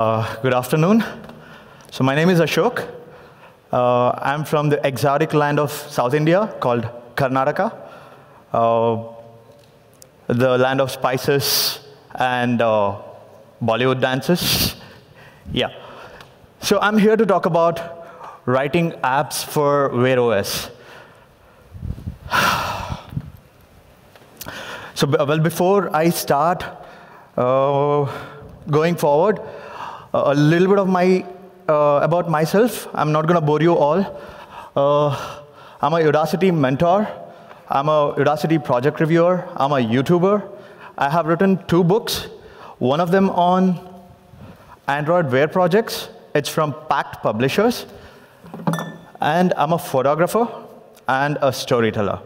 Uh, good afternoon. So my name is Ashok. Uh, I'm from the exotic land of South India called Karnataka, uh, the land of spices and uh, Bollywood dances. yeah. So I'm here to talk about writing apps for Wear OS. so well, before I start uh, going forward, a little bit of my uh, about myself. I'm not going to bore you all. Uh, I'm a Udacity mentor. I'm a Udacity project reviewer. I'm a YouTuber. I have written two books. One of them on Android Wear projects. It's from Packt Publishers. And I'm a photographer and a storyteller.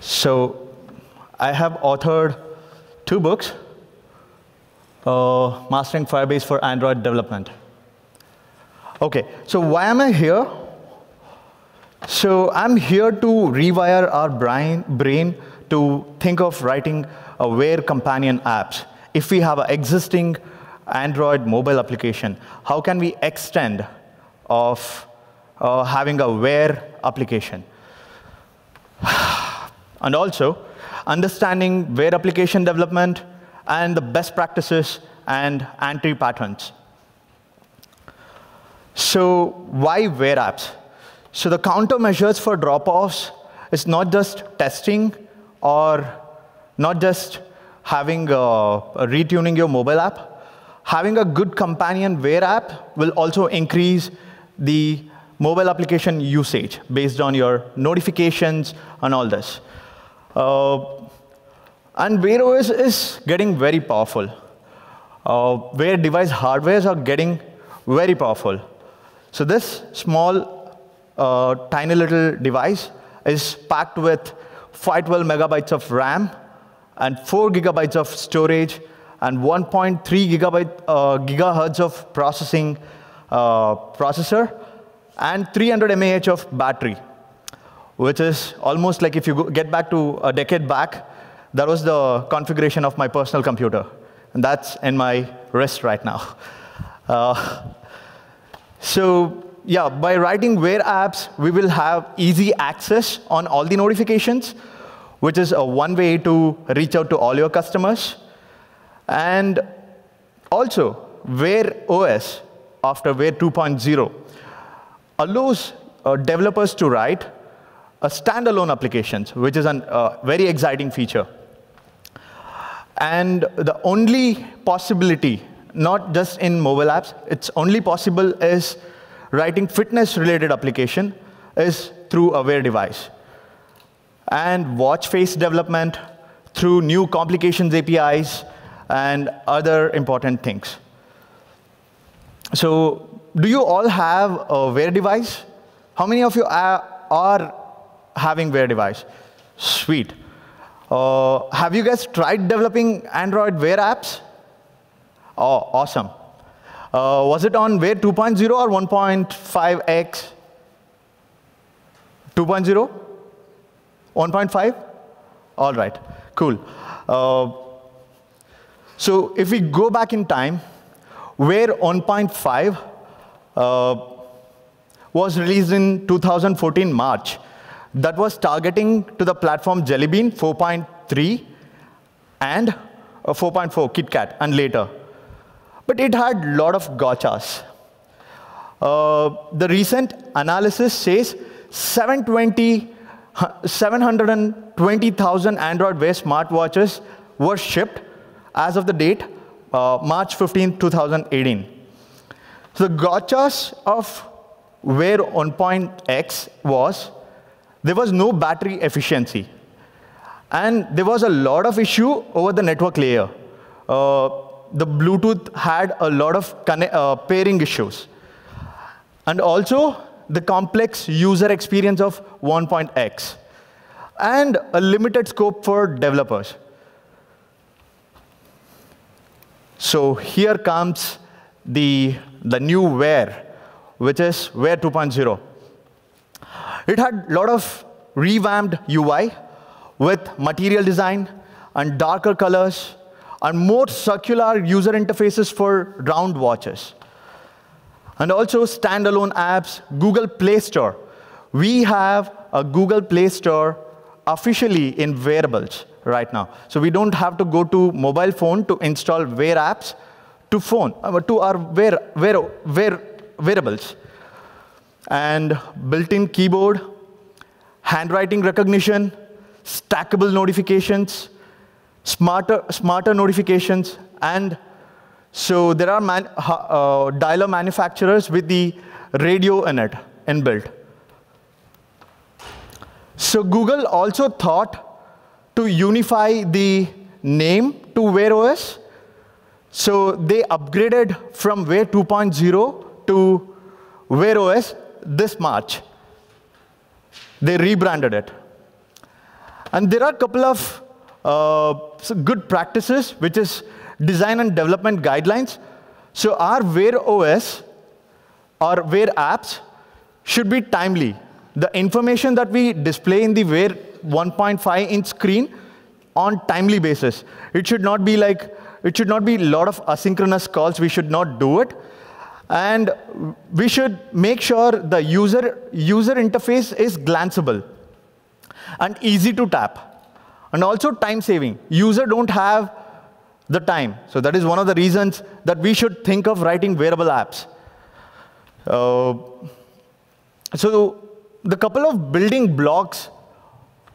So I have authored two books uh, mastering Firebase for Android development. Okay, so why am I here? So I'm here to rewire our brain, brain to think of writing a Wear companion apps. If we have an existing Android mobile application, how can we extend of uh, having a Wear application? and also, understanding Wear application development and the best practices and anti-patterns. So why Wear apps? So the countermeasures for drop-offs is not just testing or not just having a, a retuning your mobile app. Having a good companion Wear app will also increase the mobile application usage based on your notifications and all this. Uh, and Wear OS is getting very powerful. Uh, Wear device hardwares are getting very powerful. So this small, uh, tiny little device is packed with 512 megabytes of RAM and 4 gigabytes of storage and 1.3 gigabyte, uh, gigahertz of processing uh, processor and 300 mAh of battery, which is almost like if you get back to a decade back, that was the configuration of my personal computer. And that's in my wrist right now. Uh, so yeah, by writing Wear apps, we will have easy access on all the notifications, which is a one way to reach out to all your customers. And also, Wear OS, after Wear 2.0, allows uh, developers to write a standalone applications, which is a uh, very exciting feature. And the only possibility, not just in mobile apps, it's only possible is writing fitness-related application is through a Wear device. And watch face development through new complications APIs and other important things. So do you all have a Wear device? How many of you are, having Wear device? Sweet. Uh, have you guys tried developing Android Wear apps? Oh, awesome. Uh, was it on Wear 2.0 or 1.5x? 2.0? 1.5? All right, cool. Uh, so if we go back in time, Wear 1.5 uh, was released in 2014 March that was targeting to the platform Jelly Bean 4.3 and 4.4 KitKat and later. But it had a lot of gotchas. Uh, the recent analysis says 720, 720,000 Android Wear smartwatches were shipped as of the date, uh, March 15, 2018. So the gotchas of Wear 1.x was there was no battery efficiency. And there was a lot of issue over the network layer. Uh, the Bluetooth had a lot of uh, pairing issues. And also, the complex user experience of 1.x. And a limited scope for developers. So here comes the, the new Wear, which is Wear 2.0. It had a lot of revamped UI with material design and darker colors, and more circular user interfaces for round watches. And also standalone apps, Google Play Store. We have a Google Play Store officially in wearables right now. So we don't have to go to mobile phone to install Wear apps to phone, uh, to our Wear, Wear, Wear, wearables. And built-in keyboard, handwriting recognition, stackable notifications, smarter, smarter notifications, and so there are man, uh, dialer manufacturers with the radio in it, inbuilt. So Google also thought to unify the name to Wear OS. So they upgraded from Wear 2.0 to Wear OS this March. They rebranded it. And there are a couple of uh, good practices, which is design and development guidelines. So our Wear OS or Wear apps should be timely. The information that we display in the Wear 1.5 inch screen on timely basis. It should not be like, it should not be a lot of asynchronous calls. We should not do it. And we should make sure the user, user interface is glanceable and easy to tap. And also time saving. User don't have the time. So that is one of the reasons that we should think of writing wearable apps. Uh, so the couple of building blocks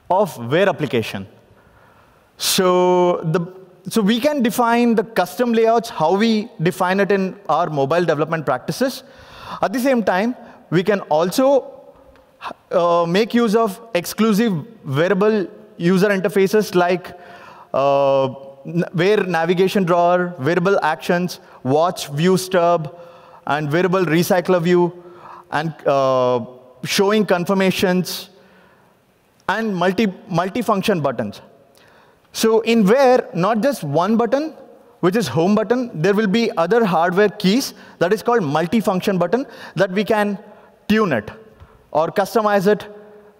of Wear application. So, the, so we can define the custom layouts, how we define it in our mobile development practices. At the same time, we can also uh, make use of exclusive wearable user interfaces like uh, navigation drawer, wearable actions, watch view stub, and wearable recycler view, and uh, showing confirmations, and multi, multi-function buttons. So in Wear, not just one button, which is home button, there will be other hardware keys that is called multi-function button that we can tune it or customize it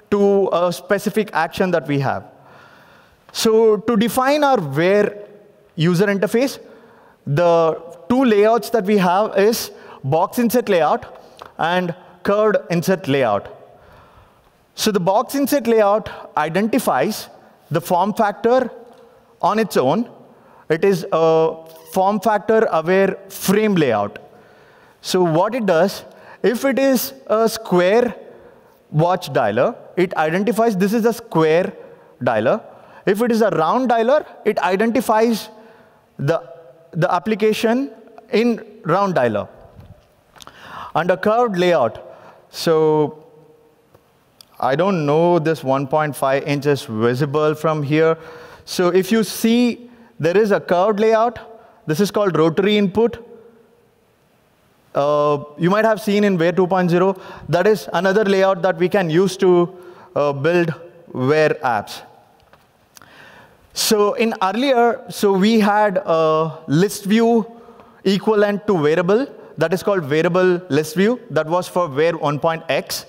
to a specific action that we have. So to define our Wear user interface, the two layouts that we have is box inset layout and curved inset layout. So the box inset layout identifies the form factor on its own. It is a form factor aware frame layout. So what it does, if it is a square watch dialer, it identifies this is a square dialer. If it is a round dialer, it identifies the, the application in round dialer. And a curved layout. So I don't know this 1.5 inches visible from here. So if you see there is a curved layout, this is called rotary input. Uh, you might have seen in Wear 2.0, that is another layout that we can use to uh, build Wear apps. So in earlier, so we had a list view equivalent to wearable. That is called wearable list view. That was for Wear 1.x.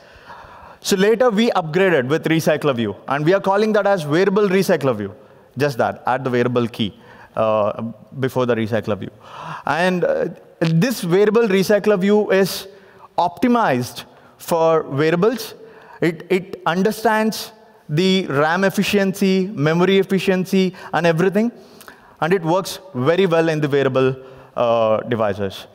So later we upgraded with recycler view, and we are calling that as wearable recycler view. Just that, add the wearable key uh, before the recycler view. And uh, this wearable recycler view is optimized for wearables. It, it understands the RAM efficiency, memory efficiency, and everything. And it works very well in the wearable uh, devices.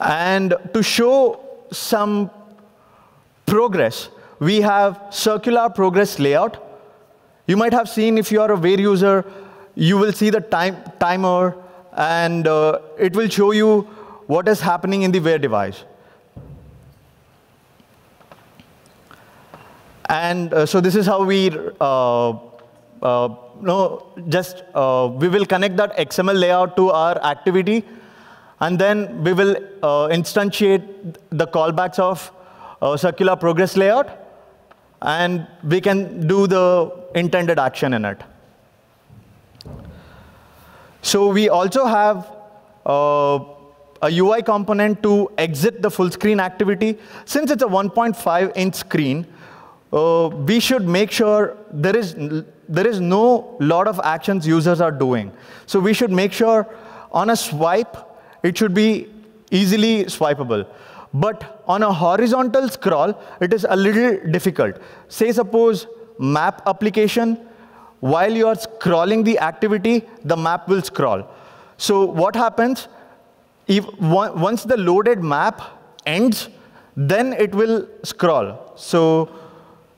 And to show some progress, we have circular progress layout. You might have seen if you are a Wear user, you will see the time, timer, and uh, it will show you what is happening in the Wear device. And uh, so this is how we uh, uh, no, just uh, we will connect that XML layout to our activity, and then we will uh, instantiate the callbacks of circular progress layout, and we can do the intended action in it. So we also have uh, a UI component to exit the full screen activity. Since it's a 1.5 inch screen, uh, we should make sure there is, there is no lot of actions users are doing. So we should make sure on a swipe, it should be easily swipeable. But on a horizontal scroll, it is a little difficult. Say suppose map application, while you are scrolling the activity, the map will scroll. So what happens, if once the loaded map ends, then it will scroll. So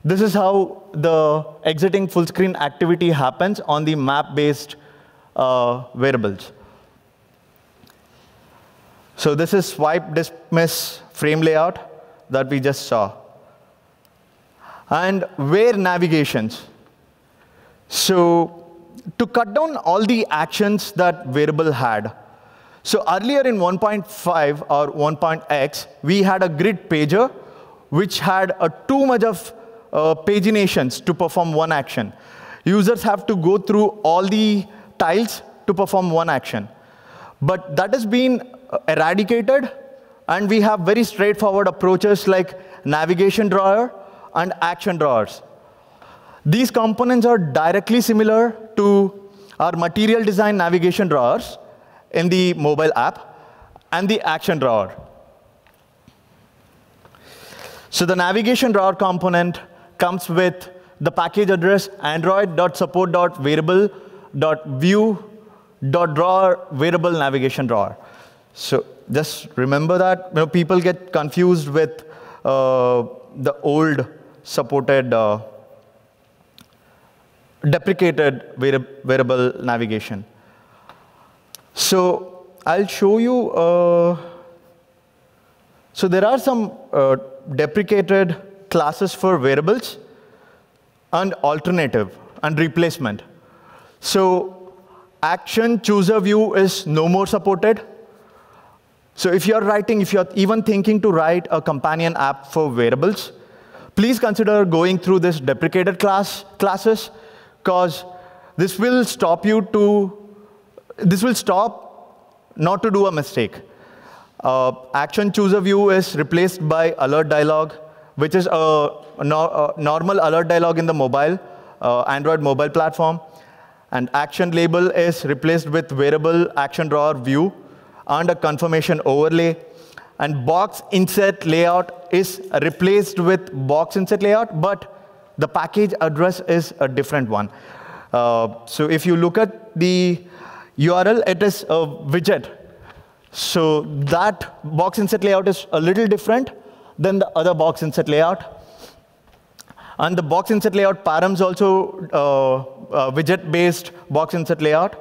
this is how the exiting full screen activity happens on the map-based uh, wearables. So this is swipe dismiss frame layout that we just saw. And Wear navigations. So to cut down all the actions that wearable had. So earlier in 1.5 or 1.x, we had a grid pager which had a too much of uh, paginations to perform one action. Users have to go through all the tiles to perform one action. But that has been uh, eradicated, and we have very straightforward approaches like navigation drawer and action drawers. These components are directly similar to our material design navigation drawers in the mobile app and the action drawer. So the navigation drawer component comes with the package address android.support.wearable.view.drawer wearable navigation drawer. So just remember that you know, people get confused with uh, the old supported uh, deprecated wearable navigation. So I'll show you. Uh, so there are some uh, deprecated classes for wearables and alternative and replacement. So action chooser view is no more supported. So if you're writing, if you're even thinking to write a companion app for wearables, please consider going through this deprecated class classes, because this will stop you to, this will stop not to do a mistake. Uh, action chooser view is replaced by alert dialog, which is a, a, a normal alert dialog in the mobile, uh, Android mobile platform. And action label is replaced with wearable action drawer view, and a confirmation overlay. And box inset layout is replaced with box inset layout, but the package address is a different one. Uh, so if you look at the URL, it is a widget. So that box inset layout is a little different than the other box inset layout. And the box inset layout params also uh, uh, widget-based box inset layout.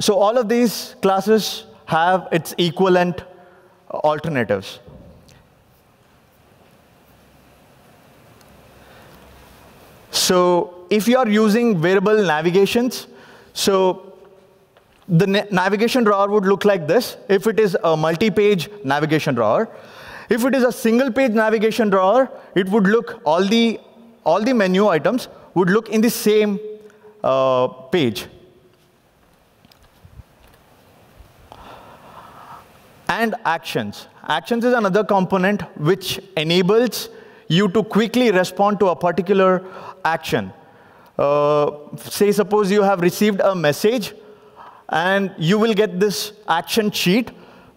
So all of these classes have its equivalent alternatives. So if you are using wearable navigations, so the na navigation drawer would look like this if it is a multi-page navigation drawer. If it is a single-page navigation drawer, it would look, all the, all the menu items would look in the same uh, page. and actions. Actions is another component which enables you to quickly respond to a particular action. Uh, say, suppose you have received a message, and you will get this action sheet,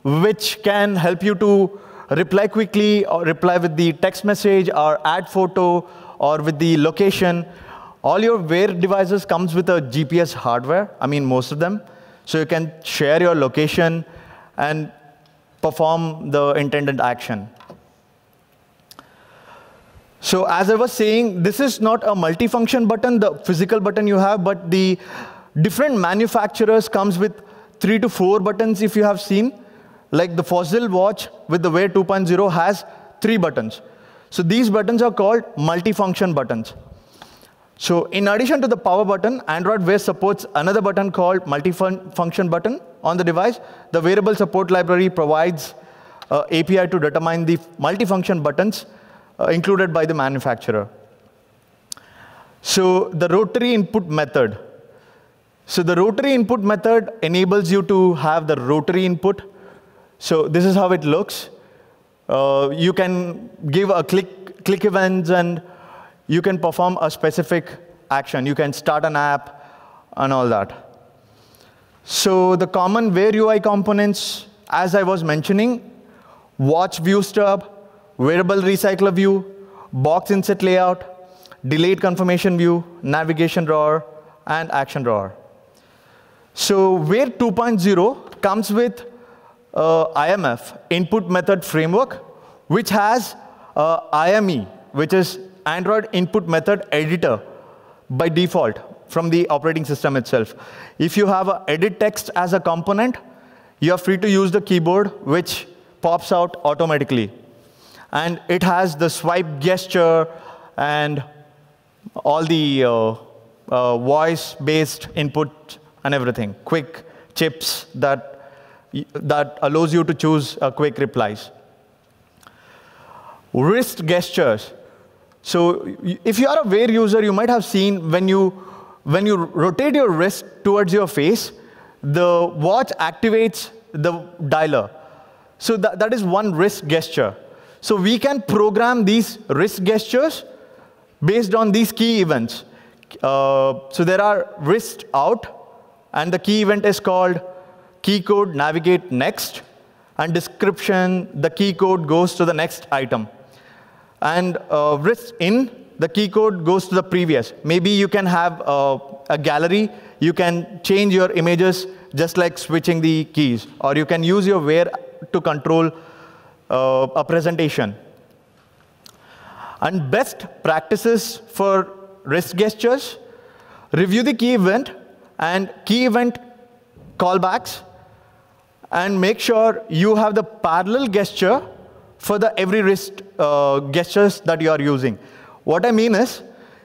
which can help you to reply quickly, or reply with the text message, or add photo, or with the location. All your Wear devices comes with a GPS hardware, I mean, most of them. So you can share your location, and perform the intended action. So as I was saying, this is not a multifunction button, the physical button you have, but the different manufacturers comes with three to four buttons if you have seen. Like the Fossil watch with the Wear 2.0 has three buttons. So these buttons are called multifunction buttons. So in addition to the power button, Android Wear supports another button called multifunction button on the device. The wearable support library provides uh, API to determine the multifunction buttons uh, included by the manufacturer. So the rotary input method. So the rotary input method enables you to have the rotary input. So this is how it looks. Uh, you can give a click, click events and you can perform a specific action. You can start an app and all that. So the common Wear UI components, as I was mentioning, watch view stub, wearable recycler view, box inset layout, delayed confirmation view, navigation drawer, and action drawer. So Wear 2.0 comes with uh, IMF, Input Method Framework, which has uh, IME, which is Android Input Method Editor by default from the operating system itself. If you have a edit text as a component, you're free to use the keyboard, which pops out automatically. And it has the swipe gesture and all the uh, uh, voice-based input and everything, quick chips that, that allows you to choose uh, quick replies. Wrist gestures. So if you are a Wear user, you might have seen when you, when you rotate your wrist towards your face, the watch activates the dialer. So that, that is one wrist gesture. So we can program these wrist gestures based on these key events. Uh, so there are wrist out, and the key event is called key code navigate next, and description, the key code goes to the next item. And uh, wrist in, the key code goes to the previous. Maybe you can have uh, a gallery, you can change your images just like switching the keys, or you can use your Wear to control uh, a presentation. And best practices for wrist gestures, review the key event and key event callbacks, and make sure you have the parallel gesture for the every wrist uh, gestures that you are using. What I mean is,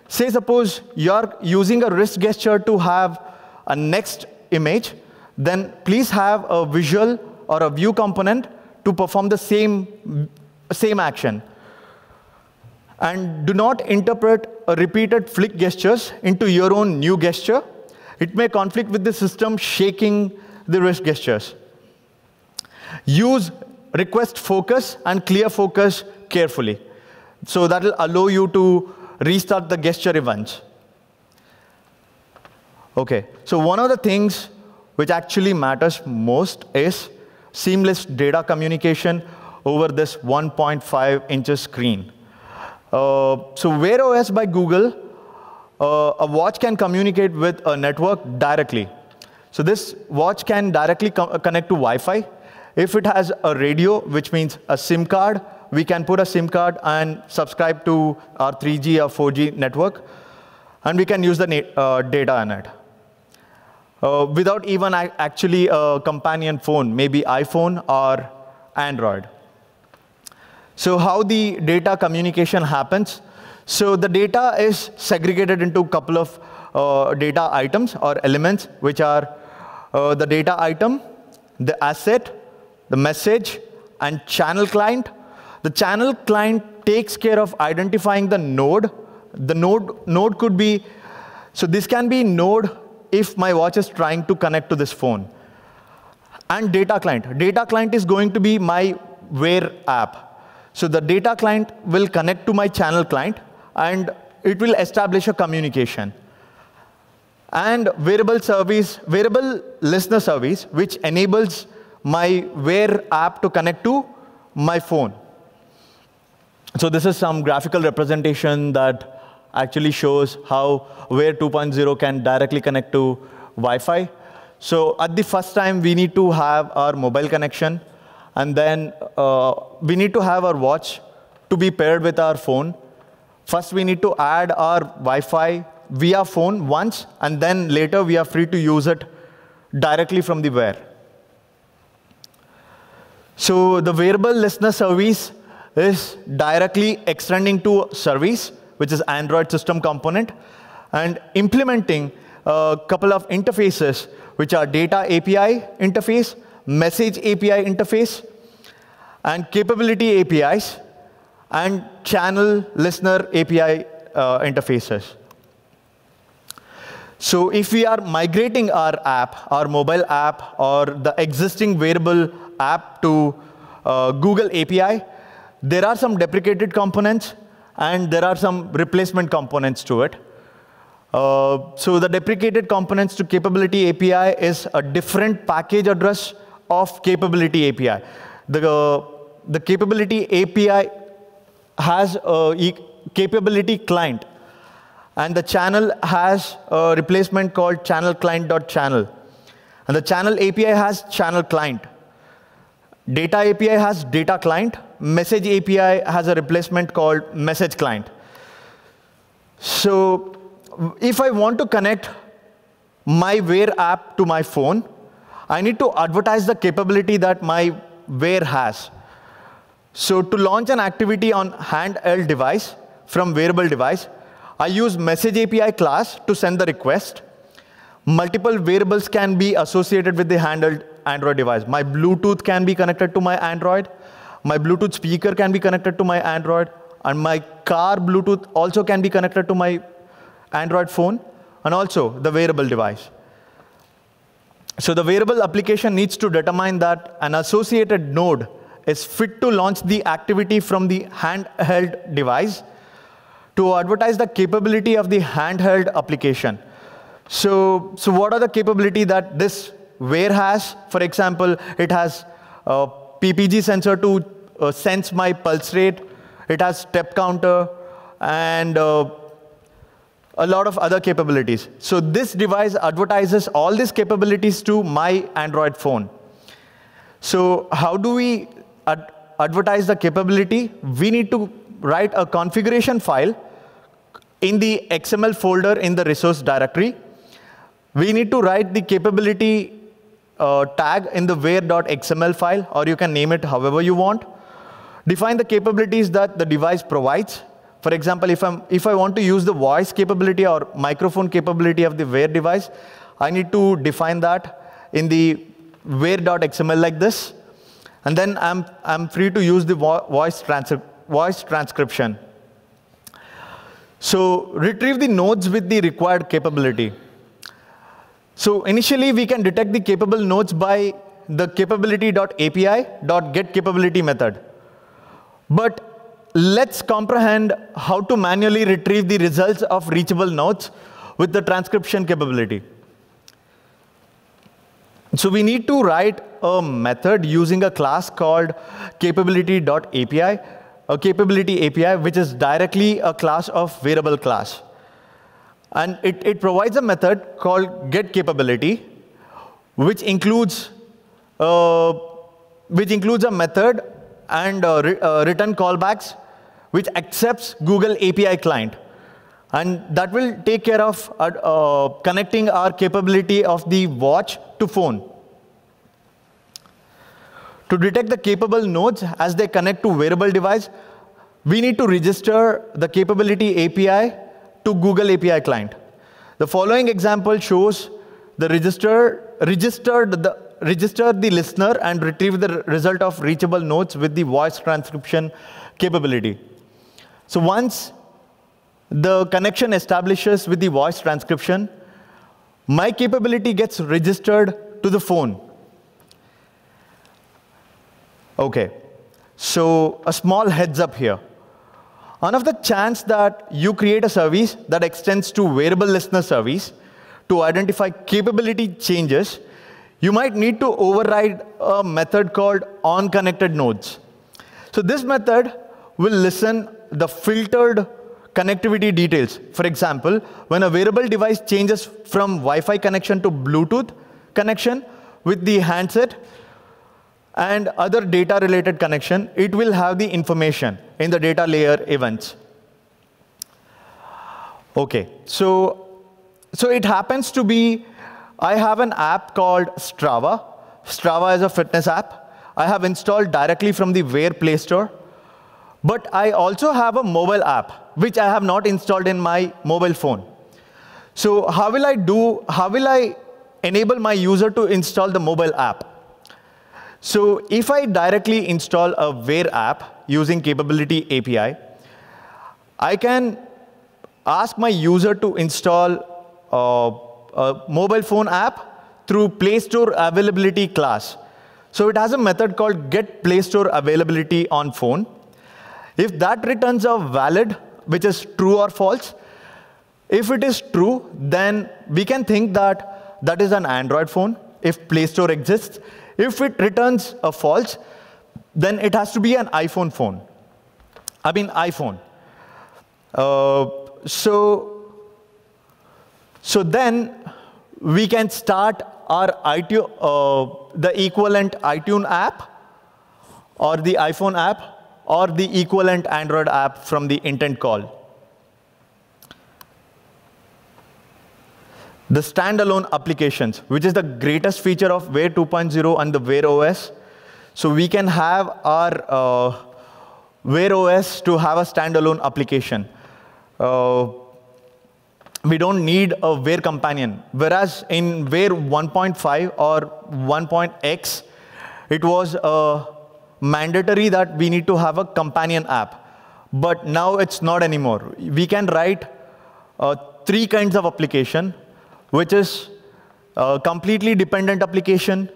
say suppose you're using a wrist gesture to have a next image, then please have a visual or a view component to perform the same, same action. And do not interpret repeated flick gestures into your own new gesture. It may conflict with the system shaking the wrist gestures. Use request focus and clear focus carefully. So that will allow you to restart the gesture events. Okay, so one of the things which actually matters most is seamless data communication over this 1.5 inches screen. Uh, so Wear OS by Google, uh, a watch can communicate with a network directly. So this watch can directly co connect to Wi-Fi. If it has a radio, which means a SIM card, we can put a SIM card and subscribe to our 3G or 4G network, and we can use the uh, data in it uh, without even actually a companion phone, maybe iPhone or Android. So how the data communication happens? So the data is segregated into a couple of uh, data items or elements, which are uh, the data item, the asset, the message, and channel client. The channel client takes care of identifying the node. The node, node could be, so this can be node if my watch is trying to connect to this phone. And data client. Data client is going to be my Wear app. So the data client will connect to my channel client, and it will establish a communication. And wearable service, wearable listener service, which enables my Wear app to connect to my phone. So this is some graphical representation that actually shows how Wear 2.0 can directly connect to Wi-Fi. So at the first time, we need to have our mobile connection, and then uh, we need to have our watch to be paired with our phone. First, we need to add our Wi-Fi via phone once, and then later we are free to use it directly from the Wear. So the wearable listener service is directly extending to service which is Android system component, and implementing a couple of interfaces, which are data API interface, message API interface, and capability APIs, and channel listener API uh, interfaces. So if we are migrating our app, our mobile app, or the existing wearable app to uh, Google API, there are some deprecated components and there are some replacement components to it. Uh, so the deprecated components to capability API is a different package address of capability API. The, uh, the capability API has a e capability client, and the channel has a replacement called channel client.channel. And the channel API has channel client. Data API has data client. Message API has a replacement called message client. So if I want to connect my Wear app to my phone, I need to advertise the capability that my Wear has. So to launch an activity on handheld device from wearable device, I use message API class to send the request. Multiple wearables can be associated with the handheld Android device. My Bluetooth can be connected to my Android. My Bluetooth speaker can be connected to my Android. And my car Bluetooth also can be connected to my Android phone. And also the wearable device. So the wearable application needs to determine that an associated node is fit to launch the activity from the handheld device to advertise the capability of the handheld application. So, so what are the capability that this Wear has? For example, it has a PPG sensor to uh, sense my pulse rate. It has step counter and uh, a lot of other capabilities. So this device advertises all these capabilities to my Android phone. So how do we ad advertise the capability? We need to write a configuration file in the XML folder in the resource directory we need to write the capability uh, tag in the wear.xml file, or you can name it however you want. Define the capabilities that the device provides. For example, if, I'm, if I want to use the voice capability or microphone capability of the Wear device, I need to define that in the wear.xml like this. And then I'm, I'm free to use the vo voice, transcri voice transcription. So retrieve the nodes with the required capability. So initially, we can detect the capable nodes by the capability.api.getCapability method. But let's comprehend how to manually retrieve the results of reachable nodes with the transcription capability. So we need to write a method using a class called capability.api, a capability API, which is directly a class of wearable class. And it, it provides a method called getCapability, which includes, uh, which includes a method and uh, re uh, return callbacks, which accepts Google API client. And that will take care of uh, uh, connecting our capability of the watch to phone. To detect the capable nodes as they connect to wearable device, we need to register the capability API to Google API client. The following example shows the register, registered the, registered the listener and retrieve the result of reachable nodes with the voice transcription capability. So once the connection establishes with the voice transcription, my capability gets registered to the phone. Okay, so a small heads up here. One of the chance that you create a service that extends to wearable listener service to identify capability changes, you might need to override a method called onConnected nodes. So this method will listen the filtered connectivity details. For example, when a wearable device changes from Wi-Fi connection to Bluetooth connection with the handset, and other data related connection, it will have the information in the data layer events. Okay, so, so it happens to be, I have an app called Strava. Strava is a fitness app. I have installed directly from the Wear Play Store. But I also have a mobile app, which I have not installed in my mobile phone. So how will I do, how will I enable my user to install the mobile app? So if I directly install a Wear app using Capability API, I can ask my user to install a, a mobile phone app through Play Store availability class. So it has a method called get Play Store availability on phone. If that returns a valid, which is true or false, if it is true, then we can think that that is an Android phone if Play Store exists. If it returns a false, then it has to be an iPhone phone. I mean, iPhone. Uh, so, so then we can start our iTunes, uh, the equivalent iTunes app or the iPhone app or the equivalent Android app from the intent call. The standalone applications, which is the greatest feature of Wear 2.0 and the Wear OS. So we can have our uh, Wear OS to have a standalone application. Uh, we don't need a Wear companion. Whereas in Wear 1.5 or 1.x, it was uh, mandatory that we need to have a companion app. But now it's not anymore. We can write uh, three kinds of application, which is a completely dependent application,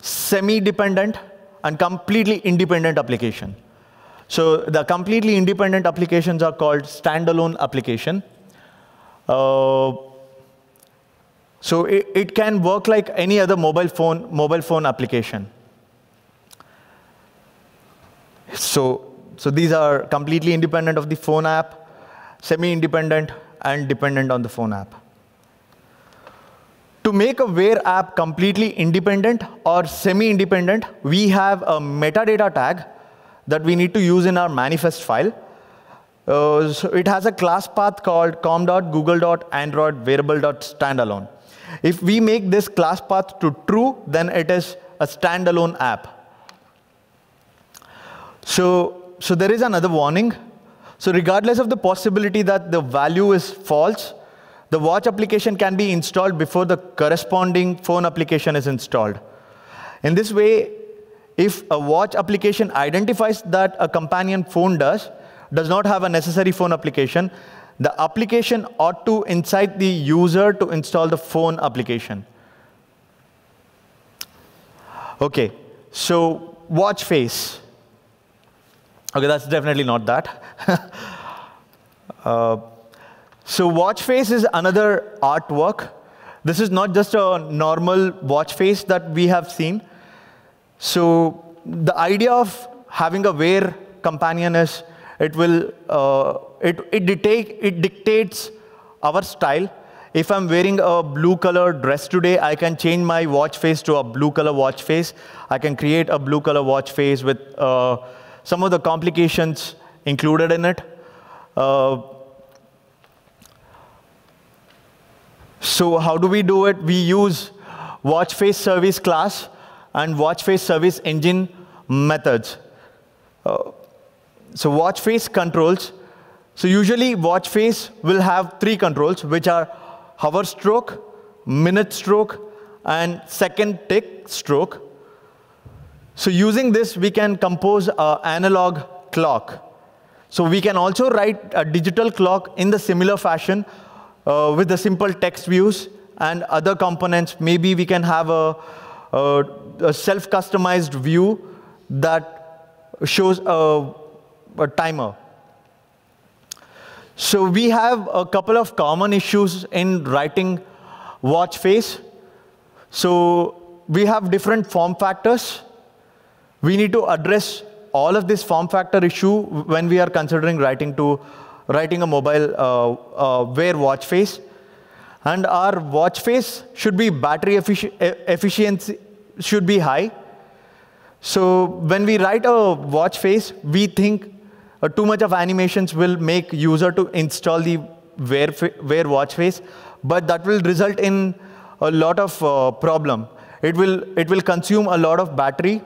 semi-dependent, and completely independent application. So the completely independent applications are called standalone application. Uh, so it, it can work like any other mobile phone, mobile phone application. So, so these are completely independent of the phone app, semi-independent, and dependent on the phone app. To make a Wear app completely independent or semi-independent, we have a metadata tag that we need to use in our manifest file. Uh, so it has a class path called com.google.android.wearable.standalone. If we make this class path to true, then it is a standalone app. So, so there is another warning. So regardless of the possibility that the value is false, the watch application can be installed before the corresponding phone application is installed. In this way, if a watch application identifies that a companion phone does, does not have a necessary phone application, the application ought to incite the user to install the phone application. Okay, so watch face. Okay, that's definitely not that. uh, so watch face is another artwork. This is not just a normal watch face that we have seen. So the idea of having a wear companion is it will, uh, it, it, dictate, it dictates our style. If I'm wearing a blue color dress today, I can change my watch face to a blue color watch face. I can create a blue color watch face with uh, some of the complications included in it. Uh, so how do we do it? We use watch face service class and watch face service engine methods. Uh, so watch face controls. So usually watch face will have three controls, which are hour stroke, minute stroke, and second tick stroke. So using this, we can compose an analog clock. So we can also write a digital clock in the similar fashion uh, with the simple text views and other components. Maybe we can have a, a, a self-customized view that shows a a timer. So we have a couple of common issues in writing watch face. So we have different form factors. We need to address all of this form factor issue when we are considering writing to writing a mobile uh, uh, wear watch face. And our watch face should be battery effici efficiency should be high. So when we write a watch face, we think uh, too much of animations will make user to install the wear, wear watch face, but that will result in a lot of uh, problem. It will, it will consume a lot of battery.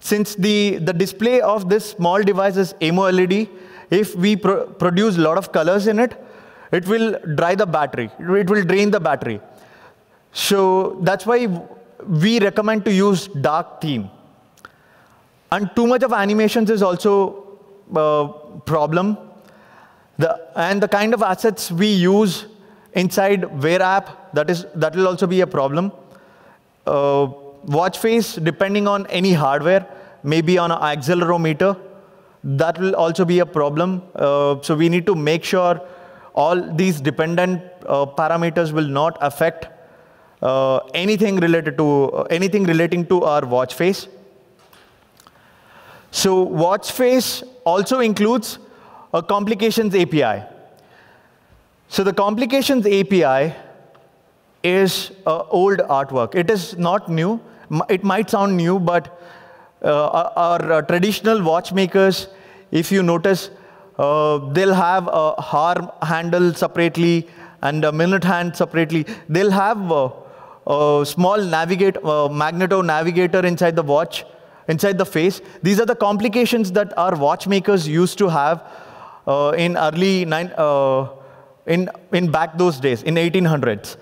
Since the, the display of this small device is AMOLED, if we pro produce a lot of colors in it, it will dry the battery. It will drain the battery. So that's why we recommend to use dark theme. And too much of animations is also uh, problem. The, and the kind of assets we use inside Wear app, that, is, that will also be a problem. Uh, watch face, depending on any hardware, maybe on an accelerometer, that will also be a problem. Uh, so we need to make sure all these dependent uh, parameters will not affect uh, anything related to uh, anything relating to our watch face. So watch face also includes a complications API. So the complications API is old artwork. It is not new. It might sound new, but uh, our uh, traditional watchmakers, if you notice, uh, they'll have a hour handle separately and a minute hand separately. They'll have a, a small navigate, magneto navigator inside the watch, inside the face. These are the complications that our watchmakers used to have uh, in early nine, uh, in in back those days in 1800s.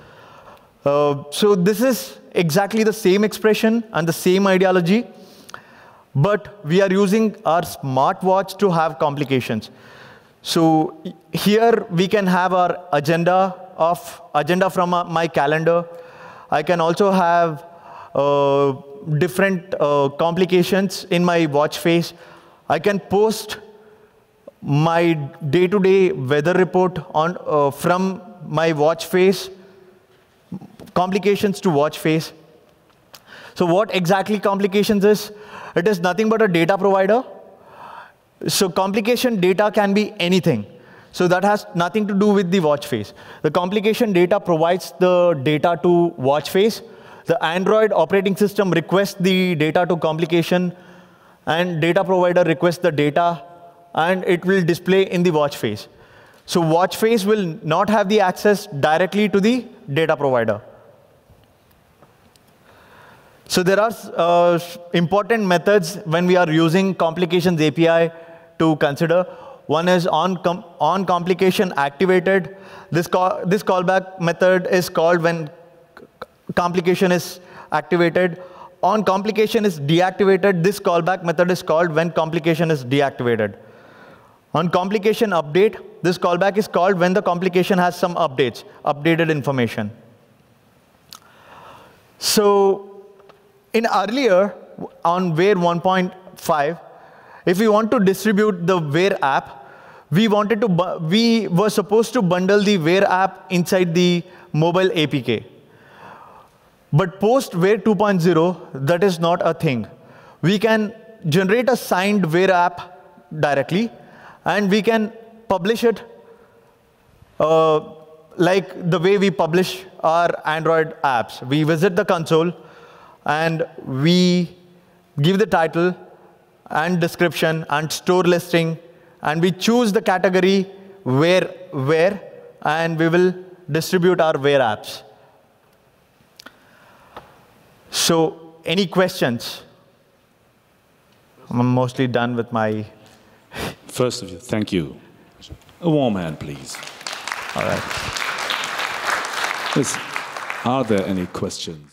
Uh, so this is exactly the same expression and the same ideology. But we are using our smartwatch to have complications. So here we can have our agenda of agenda from my calendar. I can also have uh, different uh, complications in my watch face. I can post my day-to-day -day weather report on, uh, from my watch face, complications to watch face. So what exactly complications is? It is nothing but a data provider. So complication data can be anything. So that has nothing to do with the watch face. The complication data provides the data to watch face. The Android operating system requests the data to complication, and data provider requests the data, and it will display in the watch face. So watch face will not have the access directly to the data provider. So there are uh, important methods when we are using complications API to consider. One is on, com on complication activated. This, call this callback method is called when complication is activated. On complication is deactivated. This callback method is called when complication is deactivated. On complication update, this callback is called when the complication has some updates, updated information. So in earlier, on Wear 1.5, if we want to distribute the Wear app, we wanted to we were supposed to bundle the Wear app inside the mobile APK. But post Wear 2.0, that is not a thing. We can generate a signed Wear app directly, and we can publish it uh, like the way we publish our Android apps. We visit the console, and we give the title and description and store listing, and we choose the category where, where, and we will distribute our Wear apps. So any questions? I'm mostly done with my... First of you, thank you. A warm hand, please. All right. Are there any questions?